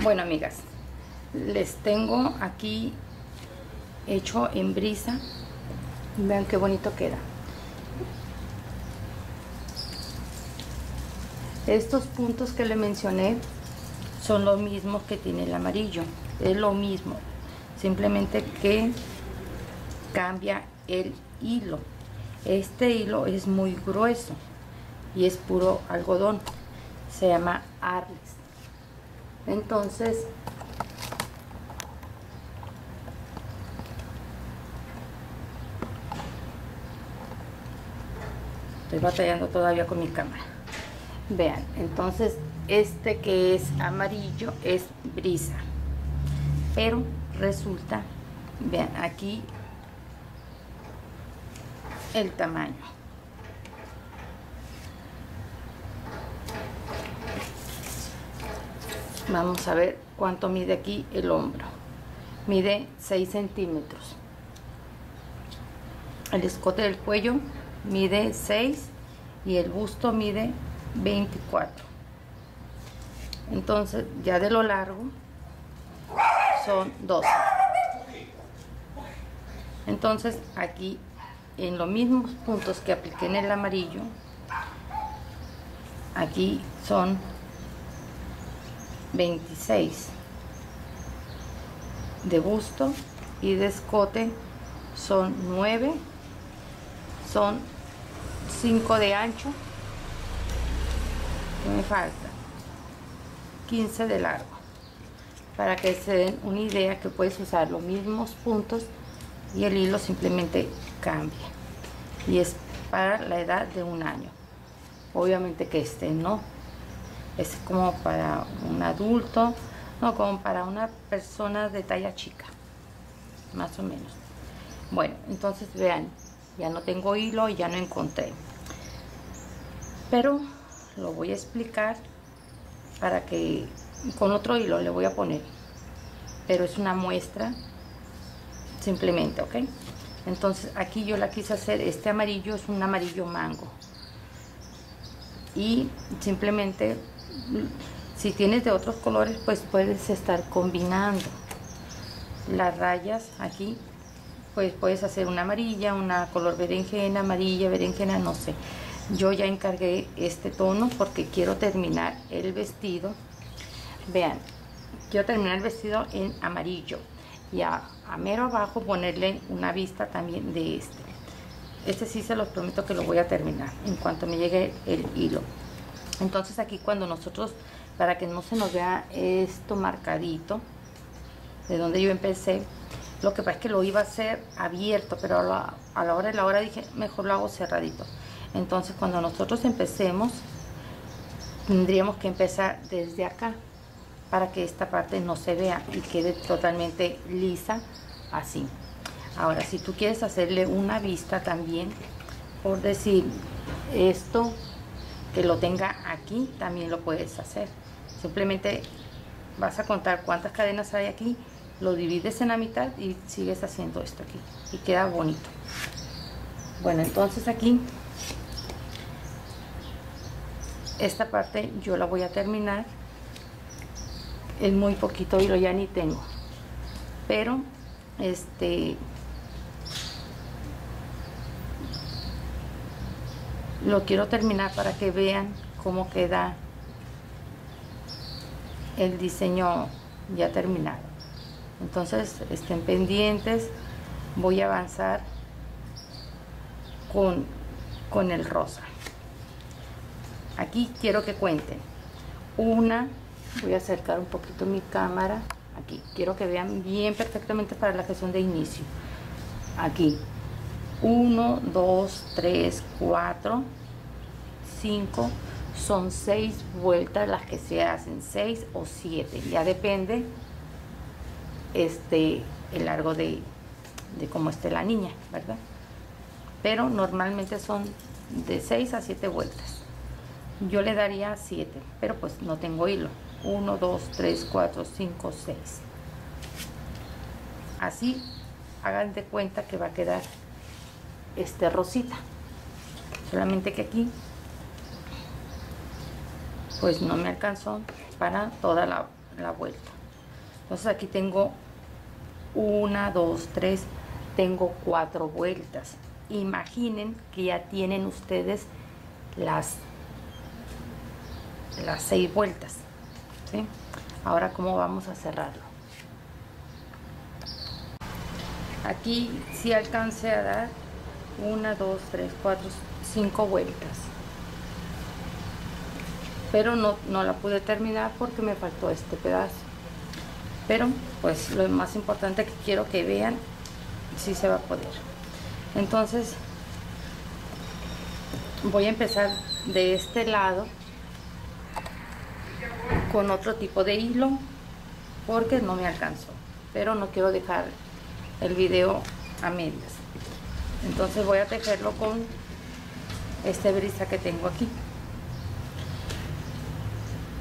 Bueno, amigas, les tengo aquí hecho en brisa. Vean qué bonito queda. Estos puntos que le mencioné son los mismos que tiene el amarillo. Es lo mismo. Simplemente que cambia el hilo. Este hilo es muy grueso y es puro algodón. Se llama Arles. Entonces, estoy batallando todavía con mi cámara. Vean, entonces este que es amarillo es brisa. Pero resulta, vean, aquí el tamaño. Vamos a ver cuánto mide aquí el hombro. Mide 6 centímetros. El escote del cuello mide 6 y el busto mide 24. Entonces, ya de lo largo son 12. Entonces, aquí en los mismos puntos que apliqué en el amarillo, aquí son 26 de busto y de escote son 9 son 5 de ancho que me falta 15 de largo para que se den una idea que puedes usar los mismos puntos y el hilo simplemente cambia y es para la edad de un año. Obviamente que este no es como para un adulto, no, como para una persona de talla chica, más o menos. Bueno, entonces vean, ya no tengo hilo y ya no encontré. Pero lo voy a explicar para que con otro hilo le voy a poner. Pero es una muestra simplemente, ¿ok? Entonces aquí yo la quise hacer, este amarillo es un amarillo mango. Y simplemente si tienes de otros colores pues puedes estar combinando. Las rayas aquí pues puedes hacer una amarilla una color berenjena amarilla berenjena no sé. Yo ya encargué este tono porque quiero terminar el vestido. Vean quiero terminar el vestido en amarillo y a, a mero abajo ponerle una vista también de este. Este sí se los prometo que lo voy a terminar en cuanto me llegue el hilo entonces aquí cuando nosotros para que no se nos vea esto marcadito de donde yo empecé lo que pasa es que lo iba a hacer abierto pero a la, hora de la hora dije mejor lo hago cerradito. Entonces cuando nosotros empecemos tendríamos que empezar desde acá para que esta parte no se vea y quede totalmente lisa así. Ahora si tú quieres hacerle una vista también por decir esto que lo tenga aquí también lo puedes hacer. Simplemente vas a contar cuántas cadenas hay aquí lo divides en la mitad y sigues haciendo esto aquí y queda bonito. Bueno entonces aquí esta parte yo la voy a terminar es muy poquito hilo ya ni tengo. Pero este lo quiero terminar para que vean cómo queda el diseño ya terminado. Entonces estén pendientes voy a avanzar con, con el rosa. Aquí quiero que cuenten. Una voy a acercar un poquito mi cámara aquí. Quiero que vean bien perfectamente para la gestión de inicio. Aquí. 1, 2, 3, 4, 5, son 6 vueltas las que se hacen, 6 o 7, ya depende este, el largo de, cómo esté la niña, ¿verdad? Pero normalmente son de 6 a 7 vueltas. Yo le daría 7, pero pues no tengo hilo. 1, 2, 3, 4, 5, 6. Así hagan de cuenta que va a quedar este rosita solamente que aquí pues no me alcanzó para toda la, la vuelta. Entonces aquí tengo una dos tres tengo cuatro vueltas. Imaginen que ya tienen ustedes las las seis vueltas ¿sí? ahora cómo vamos a cerrarlo aquí si alcancé a dar una dos tres cuatro cinco vueltas pero no, no la pude terminar porque me faltó este pedazo. Pero pues lo más importante que quiero que vean si se va a poder. Entonces voy a empezar de este lado con otro tipo de hilo porque no me alcanzó pero no quiero dejar el video a medias. Entonces voy a tejerlo con este brisa que tengo aquí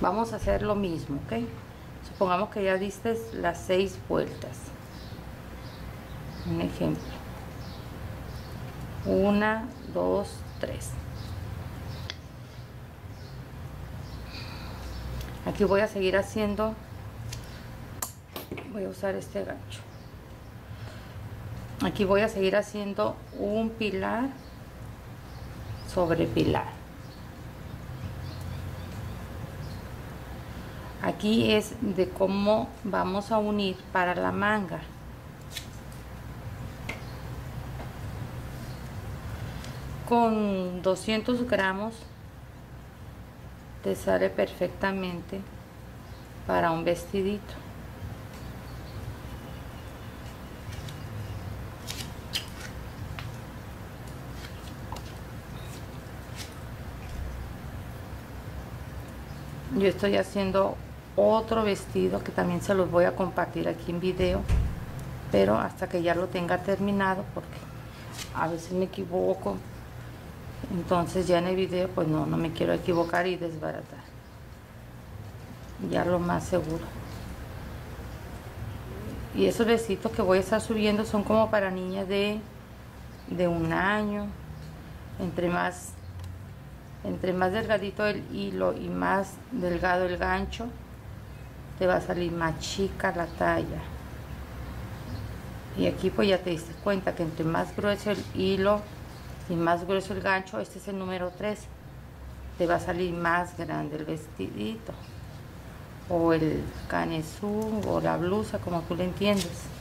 vamos a hacer lo mismo ok supongamos que ya diste las seis vueltas. Un ejemplo. Una dos tres. Aquí voy a seguir haciendo. Voy a usar este gancho. Aquí voy a seguir haciendo un pilar sobre pilar aquí es de cómo vamos a unir para la manga. Con 200 gramos te sale perfectamente para un vestidito. Yo estoy haciendo otro vestido que también se los voy a compartir aquí en video pero hasta que ya lo tenga terminado porque a veces me equivoco. Entonces ya en el video pues no, no me quiero equivocar y desbaratar. Ya lo más seguro. Y esos vestidos que voy a estar subiendo son como para niñas de, de un año entre más entre más delgadito el hilo y más delgado el gancho te va a salir más chica la talla. Y aquí pues ya te diste cuenta que entre más grueso el hilo y más grueso el gancho este es el número 3 te va a salir más grande el vestidito. O el canesú o la blusa como tú le entiendes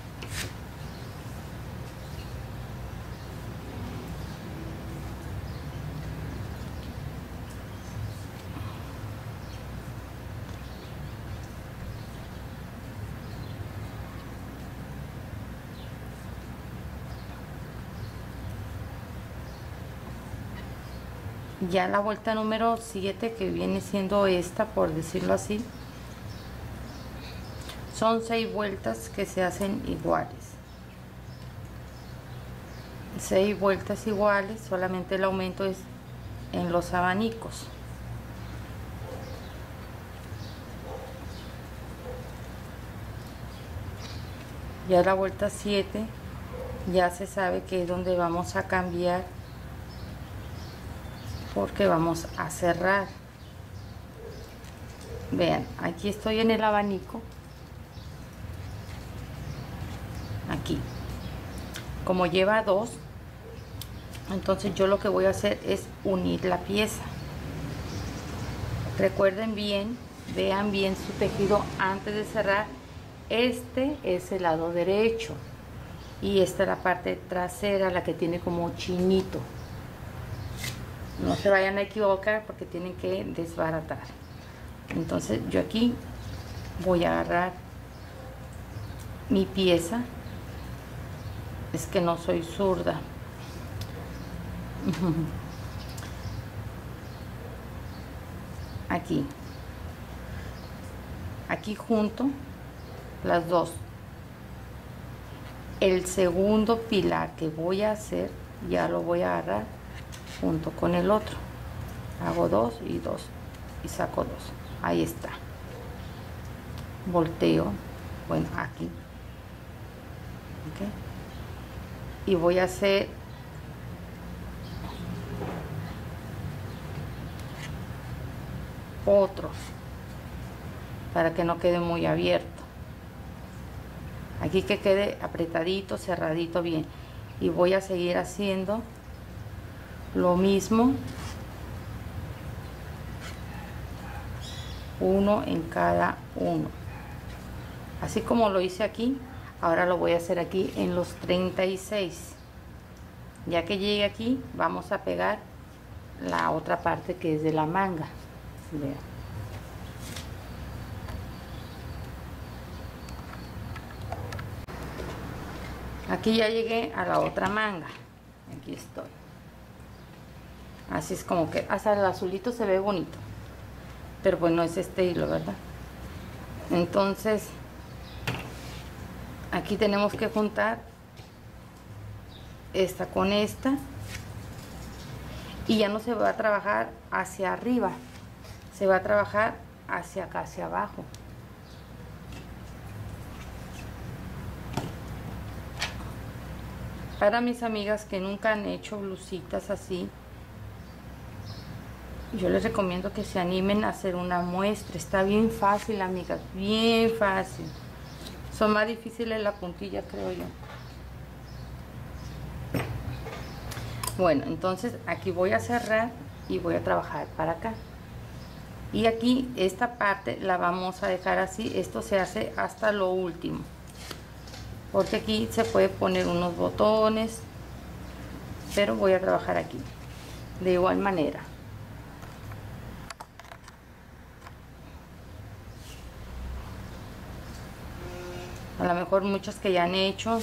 ya la vuelta número 7 que viene siendo esta por decirlo así son seis vueltas que se hacen iguales. Seis vueltas iguales solamente el aumento es en los abanicos. Ya la vuelta 7 ya se sabe que es donde vamos a cambiar porque vamos a cerrar. Vean aquí estoy en el abanico. Aquí. Como lleva dos entonces yo lo que voy a hacer es unir la pieza. Recuerden bien vean bien su tejido antes de cerrar. Este es el lado derecho y esta es la parte trasera la que tiene como chinito no se vayan a equivocar porque tienen que desbaratar. Entonces yo aquí voy a agarrar mi pieza. Es que no soy zurda. Aquí. Aquí junto las dos. El segundo pilar que voy a hacer ya lo voy a agarrar junto con el otro. Hago dos y dos y saco dos. Ahí está. Volteo bueno aquí. Y voy a hacer otros para que no quede muy abierto. Aquí que quede apretadito cerradito bien. Y voy a seguir haciendo lo mismo. Uno en cada uno. Así como lo hice aquí ahora lo voy a hacer aquí en los 36 ya que llegue aquí vamos a pegar la otra parte que es de la manga. Aquí ya llegué a la otra manga. Aquí estoy así es como que hasta el azulito se ve bonito. Pero pues no es este hilo verdad entonces aquí tenemos que juntar esta con esta. Y ya no se va a trabajar hacia arriba. Se va a trabajar hacia acá hacia abajo. Para mis amigas que nunca han hecho blusitas así yo les recomiendo que se animen a hacer una muestra. Está bien fácil amigas bien fácil. Son más difíciles la puntilla creo yo. Bueno entonces aquí voy a cerrar y voy a trabajar para acá. Y aquí esta parte la vamos a dejar así. Esto se hace hasta lo último. Porque aquí se puede poner unos botones. Pero voy a trabajar aquí de igual manera a lo mejor muchos que ya han hecho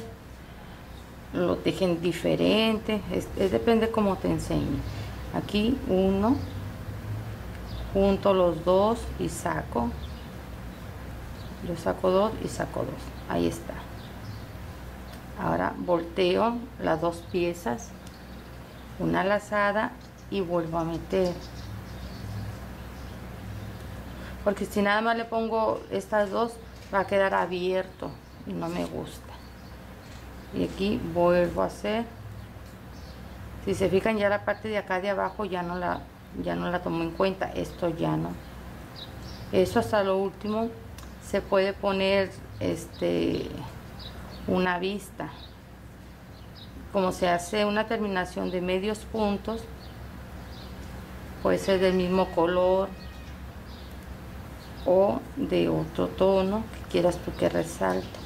lo tejen diferente es, depende cómo te enseñe. Aquí uno junto los dos y saco yo saco dos y saco dos ahí está. Ahora volteo las dos piezas una lazada y vuelvo a meter. Porque si nada más le pongo estas dos va a quedar abierto no me gusta. Y aquí vuelvo a hacer. Si se fijan ya la parte de acá de abajo ya no la ya no la tomo en cuenta. Esto ya no. Eso hasta lo último se puede poner este una vista. Como se hace una terminación de medios puntos puede ser del mismo color o de otro tono que quieras tú que resalte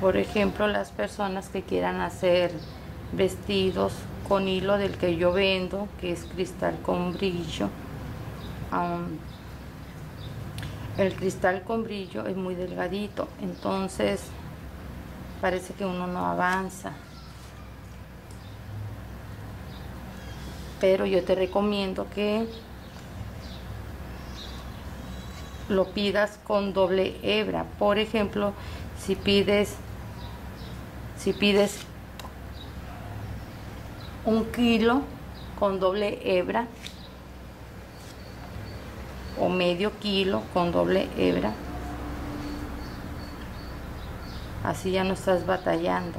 por ejemplo las personas que quieran hacer vestidos con hilo del que yo vendo, que es cristal con brillo. el cristal con brillo es muy delgadito, entonces parece que uno no avanza. Pero yo te recomiendo que lo pidas con doble hebra. Por ejemplo, si pides si pides un kilo con doble hebra o medio kilo con doble hebra así ya no estás batallando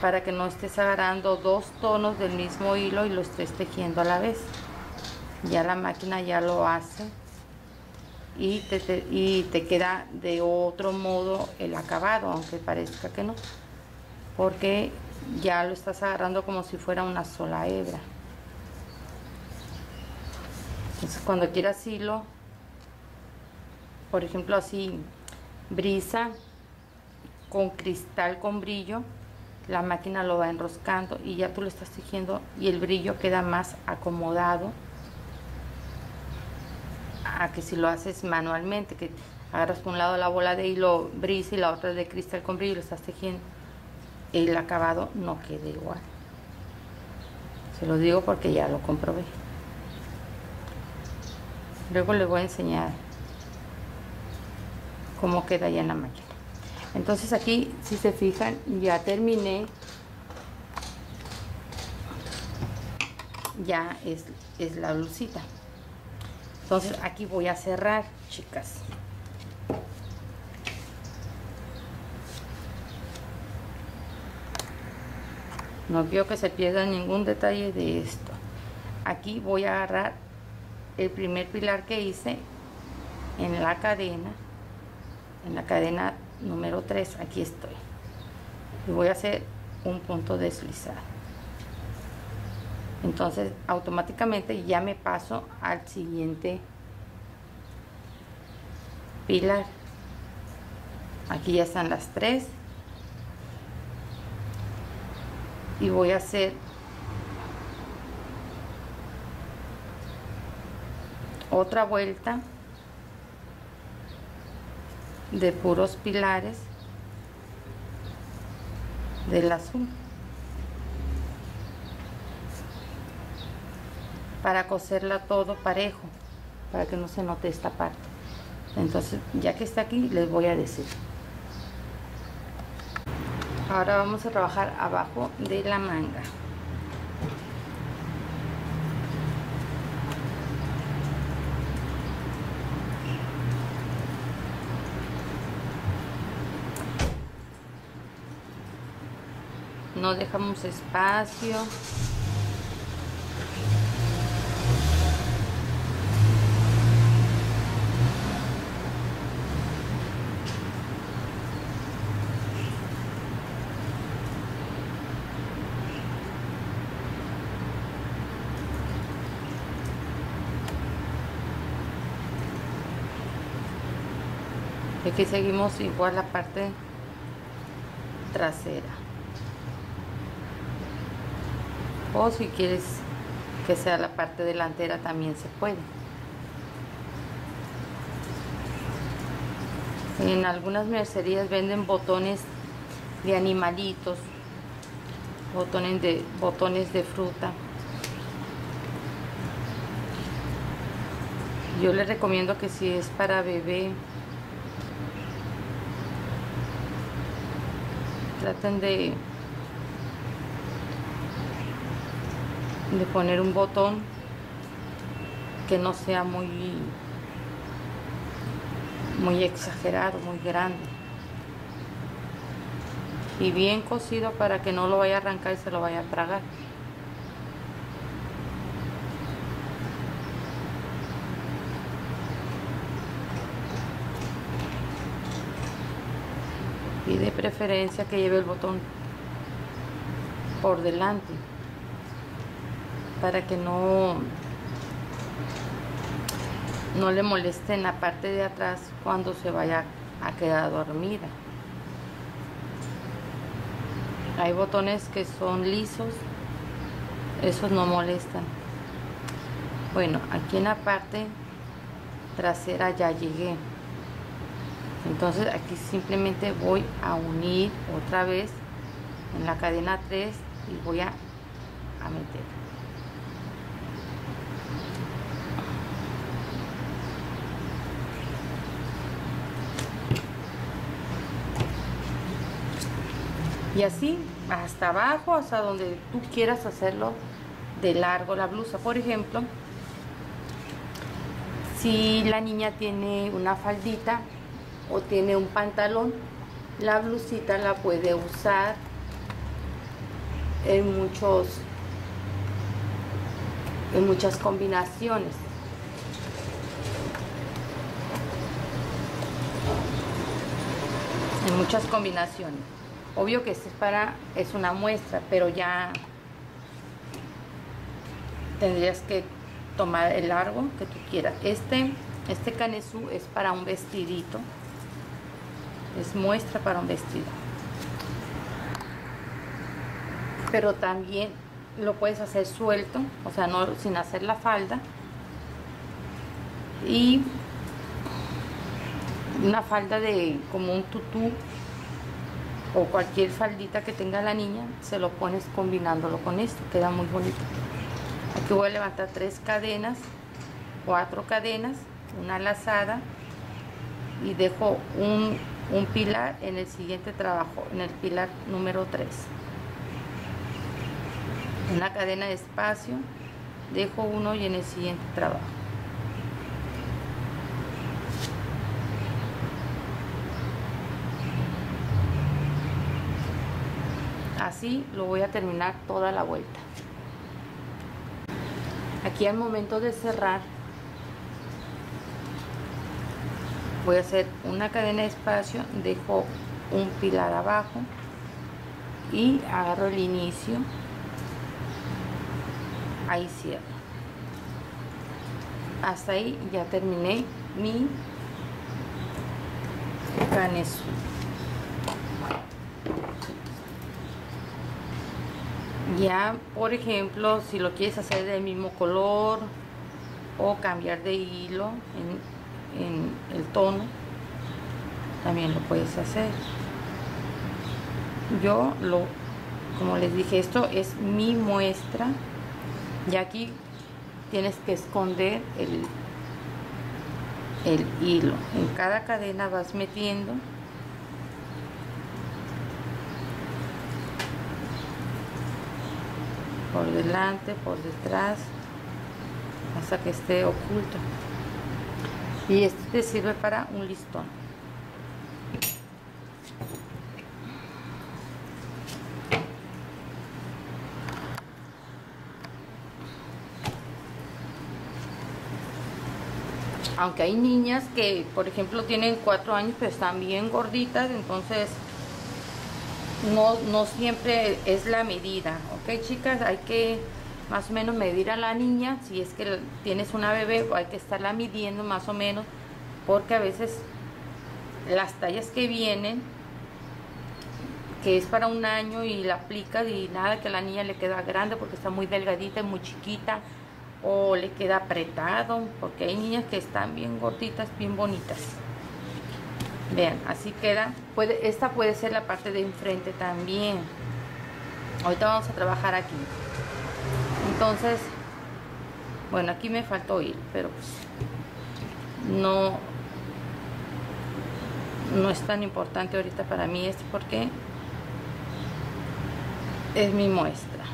para que no estés agarrando dos tonos del mismo hilo y lo estés tejiendo a la vez. Ya la máquina ya lo hace y te, y te queda de otro modo el acabado aunque parezca que no porque ya lo estás agarrando como si fuera una sola hebra. Entonces cuando quieras hilo por ejemplo así brisa con cristal con brillo la máquina lo va enroscando y ya tú lo estás tejiendo y el brillo queda más acomodado a que si lo haces manualmente que agarras por un lado la bola de hilo brisa y la otra de cristal con brillo y lo estás tejiendo el acabado no quede igual. Se lo digo porque ya lo comprobé. Luego les voy a enseñar cómo queda ya en la máquina. Entonces aquí, si se fijan, ya terminé. Ya es, es la lucita. Entonces aquí voy a cerrar, chicas. No quiero que se pierda ningún detalle de esto. Aquí voy a agarrar el primer pilar que hice en la cadena en la cadena número 3 aquí estoy. Y voy a hacer un punto deslizado. Entonces automáticamente ya me paso al siguiente pilar. Aquí ya están las tres y voy a hacer otra vuelta de puros pilares del azul para coserla todo parejo para que no se note esta parte. Entonces ya que está aquí les voy a decir ahora vamos a trabajar abajo de la manga. No dejamos espacio aquí seguimos igual la parte trasera. O si quieres que sea la parte delantera también se puede. En algunas mercerías venden botones de animalitos botones de botones de fruta. Yo les recomiendo que si es para bebé traten de de poner un botón que no sea muy muy exagerado, muy grande. Y bien cocido para que no lo vaya a arrancar y se lo vaya a tragar y de preferencia que lleve el botón por delante para que no no le moleste en la parte de atrás cuando se vaya a quedar dormida. Hay botones que son lisos esos no molestan. Bueno aquí en la parte trasera ya llegué entonces aquí simplemente voy a unir otra vez en la cadena 3 y voy a, a meter. Y así hasta abajo hasta donde tú quieras hacerlo de largo la blusa. Por ejemplo si la niña tiene una faldita o tiene un pantalón, la blusita la puede usar en muchos en muchas combinaciones. En muchas combinaciones. Obvio que este es para es una muestra, pero ya tendrías que tomar el largo que tú quieras. Este este canesú es para un vestidito es muestra para un vestido. Pero también lo puedes hacer suelto o sea no sin hacer la falda. Y una falda de como un tutú o cualquier faldita que tenga la niña se lo pones combinándolo con esto queda muy bonito. Aquí voy a levantar tres cadenas cuatro cadenas una lazada y dejo un un pilar en el siguiente trabajo, en el pilar número 3. Una cadena de espacio, dejo uno y en el siguiente trabajo. así lo voy a terminar toda la vuelta aquí al momento de cerrar voy a hacer una cadena de espacio dejo un pilar abajo y agarro el inicio. Ahí cierro. Hasta ahí ya terminé mi caneso. Ya por ejemplo si lo quieres hacer del mismo color o cambiar de hilo en, en el tono también lo puedes hacer. Yo lo como les dije esto es mi muestra. Y aquí tienes que esconder el, el hilo. En cada cadena vas metiendo por delante por detrás hasta que esté oculto y este te sirve para un listón. Aunque hay niñas que por ejemplo tienen cuatro años pero están bien gorditas entonces no, no siempre es la medida. Ok chicas hay que más o menos medir a la niña si es que tienes una bebé hay que estarla midiendo más o menos porque a veces las tallas que vienen que es para un año y la aplicas y nada que a la niña le queda grande porque está muy delgadita y muy chiquita o le queda apretado porque hay niñas que están bien gorditas bien bonitas. Vean así queda. Puede esta puede ser la parte de enfrente también. Ahorita vamos a trabajar aquí entonces bueno aquí me faltó ir pero pues no no es tan importante ahorita para mí esto porque es mi muestra.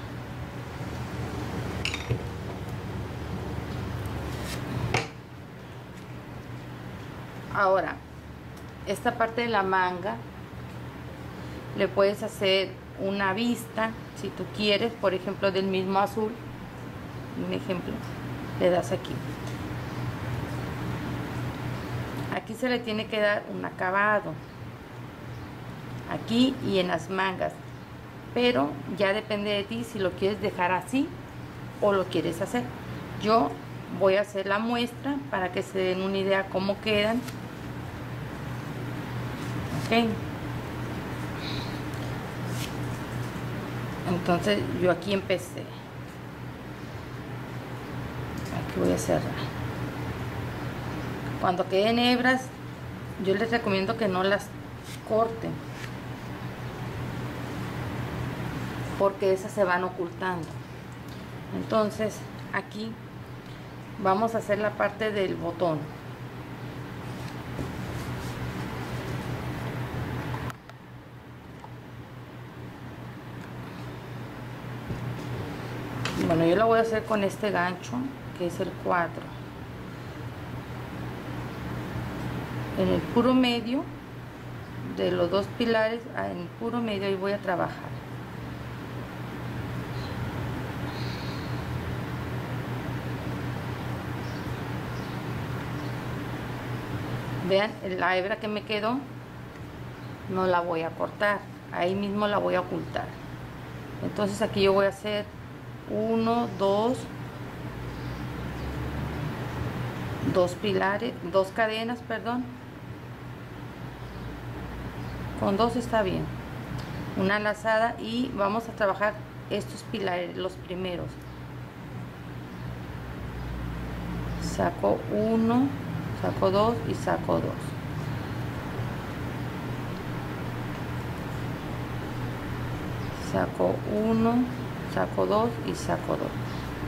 Ahora esta parte de la manga le puedes hacer una vista si tú quieres por ejemplo del mismo azul un ejemplo le das aquí. Aquí se le tiene que dar un acabado. Aquí y en las mangas. Pero ya depende de ti si lo quieres dejar así o lo quieres hacer. Yo voy a hacer la muestra para que se den una idea cómo quedan. Entonces yo aquí empecé aquí voy a cerrar cuando queden hebras yo les recomiendo que no las corten porque esas se van ocultando. Entonces aquí vamos a hacer la parte del botón. Bueno yo lo voy a hacer con este gancho que es el 4 en el puro medio de los dos pilares ah, en el puro medio ahí voy a trabajar. Vean la hebra que me quedó no la voy a cortar ahí mismo la voy a ocultar. Entonces aquí yo voy a hacer 1, 2, dos pilares, dos cadenas, perdón. Con dos está bien. Una lazada y vamos a trabajar estos pilares, los primeros. Saco uno, saco dos y saco dos. Saco uno, saco dos y saco dos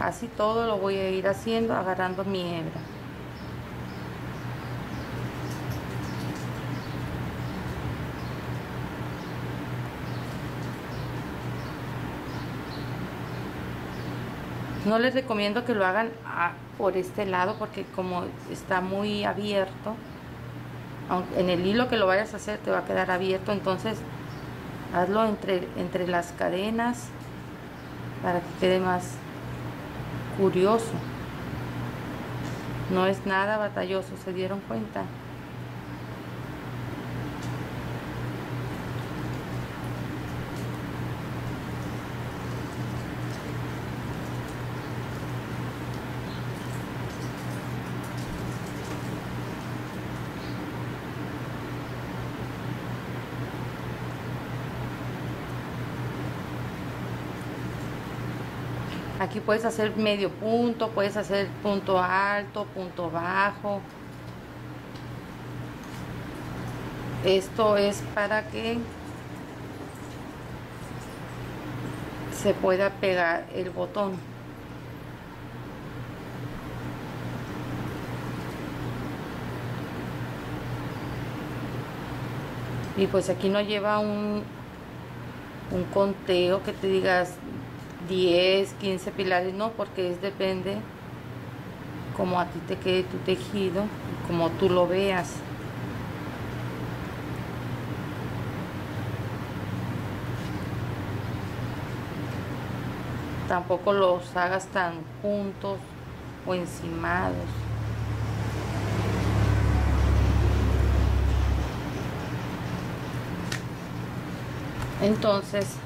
así todo lo voy a ir haciendo agarrando mi hebra no les recomiendo que lo hagan por este lado porque como está muy abierto en el hilo que lo vayas a hacer te va a quedar abierto entonces hazlo entre, entre las cadenas para que quede más curioso. No es nada batalloso se dieron cuenta Puedes hacer medio punto, puedes hacer punto alto, punto bajo. Esto es para que se pueda pegar el botón. Y pues aquí no lleva un, un conteo que te digas 10, 15 pilares, no, porque es depende como a ti te quede tu tejido, como tú lo veas. Tampoco los hagas tan juntos o encimados. Entonces,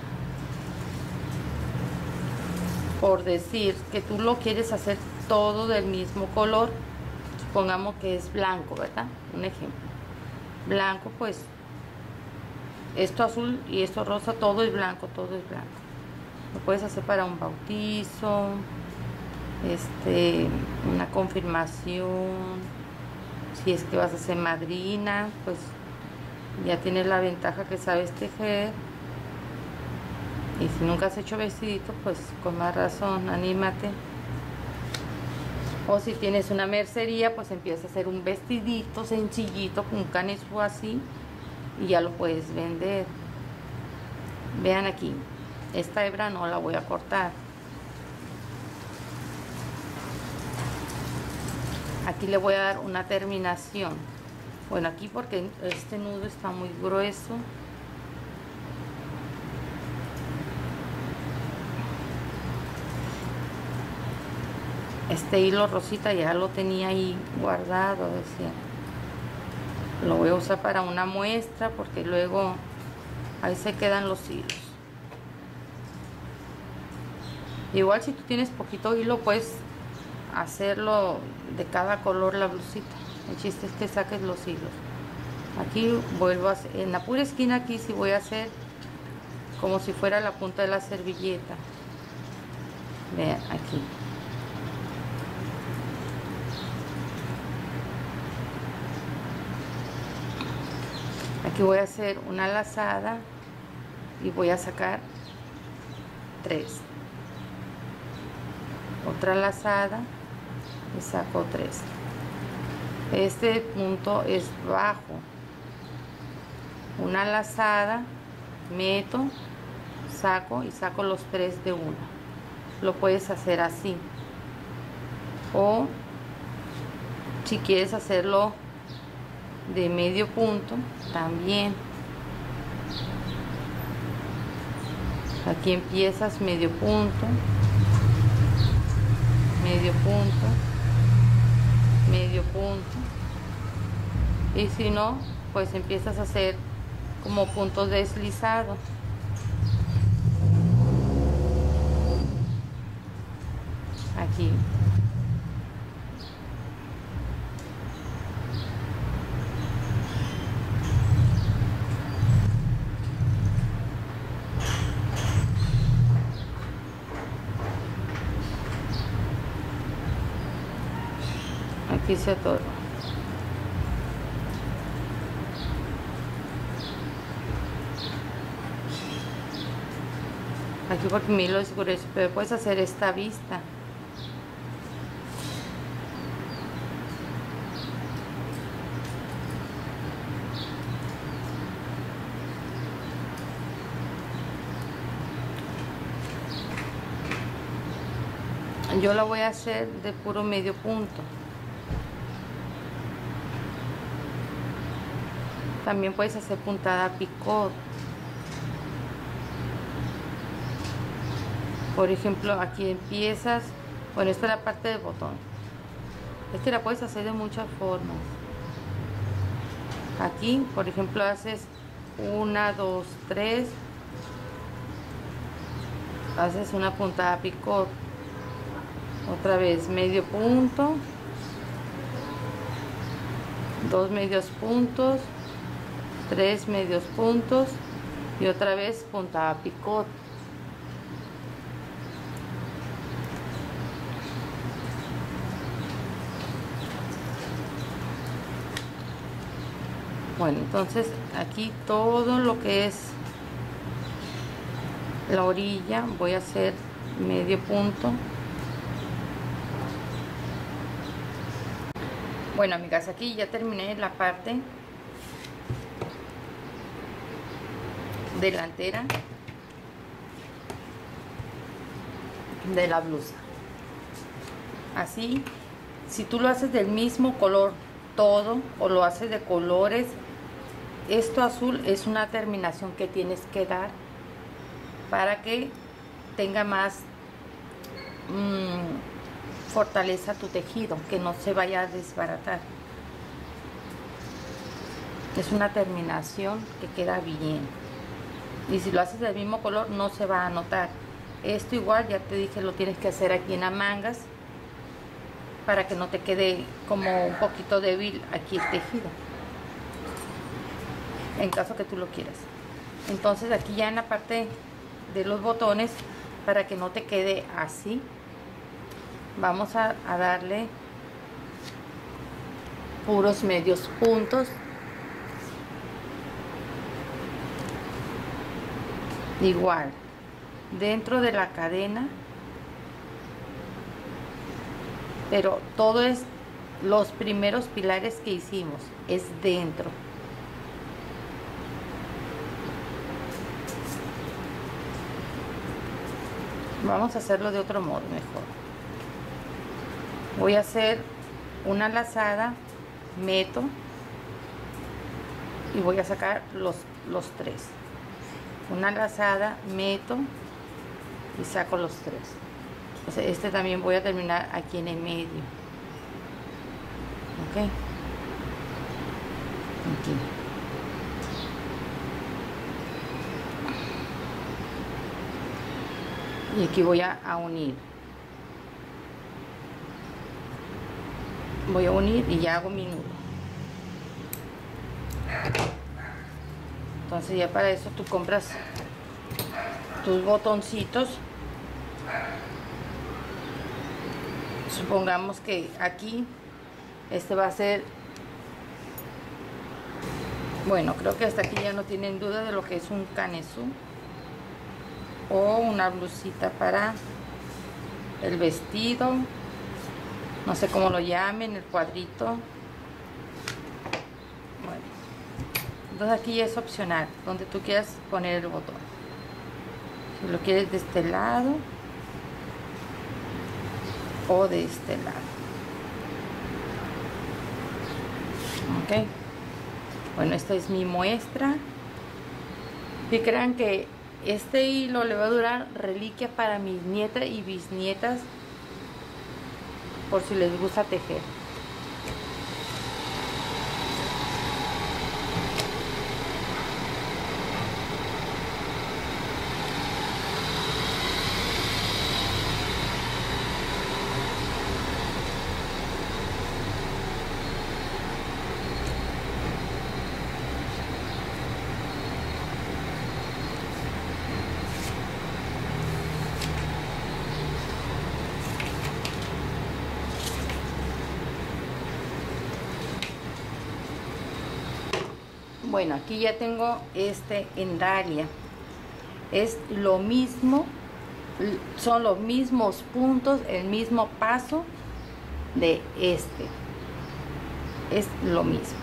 por decir que tú lo quieres hacer todo del mismo color, supongamos que es blanco, ¿verdad? Un ejemplo. Blanco, pues, esto azul y esto rosa, todo es blanco, todo es blanco. Lo puedes hacer para un bautizo, este, una confirmación, si es que vas a ser madrina, pues ya tienes la ventaja que sabes tejer y si nunca has hecho vestidito, pues con más razón, anímate. O si tienes una mercería, pues empieza a hacer un vestidito sencillito con un canisfo así y ya lo puedes vender. Vean aquí, esta hebra no la voy a cortar. Aquí le voy a dar una terminación. Bueno, aquí porque este nudo está muy grueso, este hilo rosita ya lo tenía ahí guardado decía. Lo voy a usar para una muestra porque luego ahí se quedan los hilos. Igual si tú tienes poquito hilo puedes hacerlo de cada color la blusita. El chiste es que saques los hilos. Aquí vuelvo a hacer, en la pura esquina aquí sí voy a hacer como si fuera la punta de la servilleta. Vean aquí aquí voy a hacer una lazada y voy a sacar tres. Otra lazada y saco tres. Este punto es bajo. Una lazada meto saco y saco los tres de una. Lo puedes hacer así. O si quieres hacerlo de medio punto también. Aquí empiezas medio punto medio punto medio punto. Y si no pues empiezas a hacer como puntos deslizados aquí hice todo aquí porque mi hilo es grueso pero puedes hacer esta vista. Yo la voy a hacer de puro medio punto También puedes hacer puntada picot. por ejemplo aquí empiezas bueno esta es la parte del botón. Es la puedes hacer de muchas formas. Aquí por ejemplo haces una dos tres. Haces una puntada picot. Otra vez medio punto. Dos medios puntos tres medios puntos y otra vez puntada picot. Bueno entonces aquí todo lo que es la orilla voy a hacer medio punto. Bueno amigas aquí ya terminé la parte delantera de la blusa así si tú lo haces del mismo color todo o lo haces de colores esto azul es una terminación que tienes que dar para que tenga más mmm, fortaleza tu tejido, que no se vaya a desbaratar. Es una terminación que queda bien. Y si lo haces del mismo color no se va a notar. Esto igual, ya te dije, lo tienes que hacer aquí en las mangas para que no te quede como un poquito débil aquí el tejido en caso que tú lo quieras entonces aquí ya en la parte de los botones para que no te quede así vamos a, a darle puros medios puntos igual dentro de la cadena pero todo es los primeros pilares que hicimos es dentro. Vamos a hacerlo de otro modo mejor. Voy a hacer una lazada meto y voy a sacar los, los tres una lazada meto y saco los tres. Este también voy a terminar aquí en el medio. Ok. Aquí. Y aquí voy a, unir. Voy a unir y ya hago mi nudo entonces ya para eso tú compras tus botoncitos. Supongamos que aquí este va a ser bueno creo que hasta aquí ya no tienen duda de lo que es un canesú o una blusita para el vestido. No sé cómo lo llamen el cuadrito bueno entonces aquí es opcional donde tú quieras poner el botón. Si lo quieres de este lado o de este lado. Bueno esta es mi muestra. Y crean que este hilo le va a durar reliquia para mis nietas y bisnietas por si les gusta tejer. Bueno aquí ya tengo este en Dalia. Es lo mismo son los mismos puntos el mismo paso de este. Es lo mismo.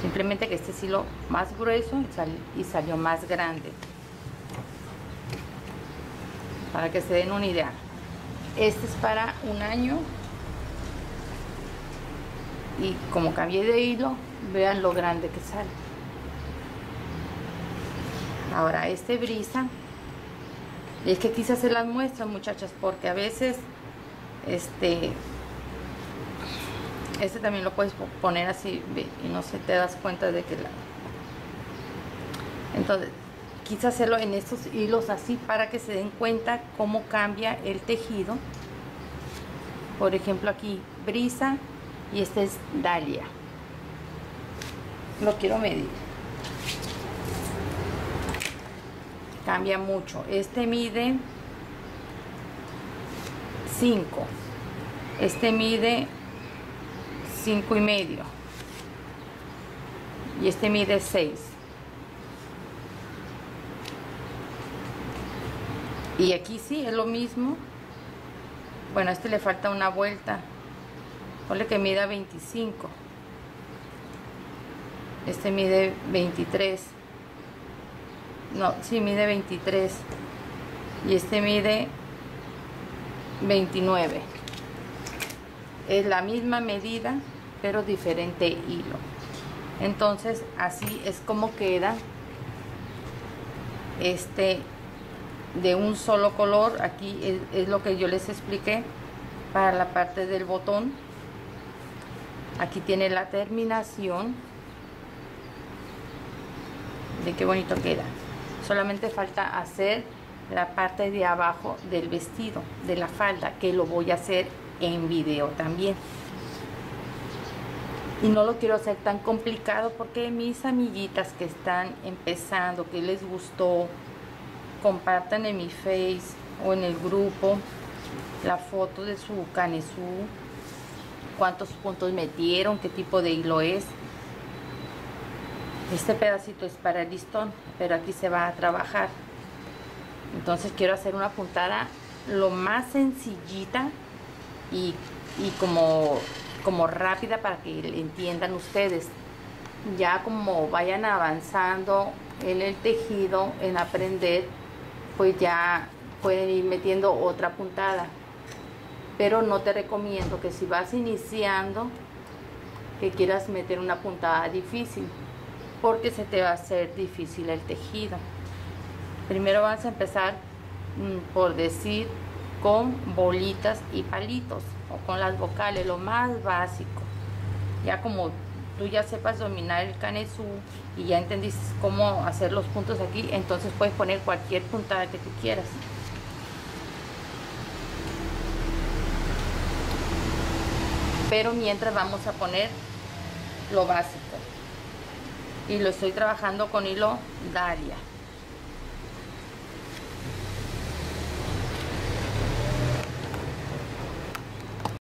Simplemente que este es hilo más grueso y, salió más grande. Para que se den una idea. Este es para un año. Y como cambié de hilo vean lo grande que sale ahora este brisa es que quise hacer las muestras muchachas porque a veces este este también lo puedes poner así y no se te das cuenta de que la entonces quise hacerlo en estos hilos así para que se den cuenta cómo cambia el tejido. Por ejemplo aquí brisa y este es dalia. Lo quiero medir cambia mucho. Este mide 5 este mide 5 y medio. Y este mide 6 y aquí sí es lo mismo. Bueno a este le falta una vuelta. Ponle que mida 25 este mide 23 no, sí mide 23 y este mide 29 es la misma medida pero diferente hilo. Entonces así es como queda este de un solo color. Aquí es, es lo que yo les expliqué para la parte del botón. Aquí tiene la terminación. De qué bonito queda solamente falta hacer la parte de abajo del vestido de la falda que lo voy a hacer en video también. Y no lo quiero hacer tan complicado porque mis amiguitas que están empezando que les gustó compartan en mi face o en el grupo la foto de su canesú cuántos puntos metieron qué tipo de hilo es este pedacito es para el listón pero aquí se va a trabajar. Entonces quiero hacer una puntada lo más sencillita y, y como, como rápida para que entiendan ustedes. Ya como vayan avanzando en el tejido en aprender pues ya pueden ir metiendo otra puntada. Pero no te recomiendo que si vas iniciando que quieras meter una puntada difícil porque se te va a hacer difícil el tejido. Primero vamos a empezar mm, por decir con bolitas y palitos o con las vocales, lo más básico. Ya como tú ya sepas dominar el canesú y ya entendiste cómo hacer los puntos aquí, entonces puedes poner cualquier puntada que tú quieras. Pero mientras vamos a poner lo básico y lo estoy trabajando con hilo Daria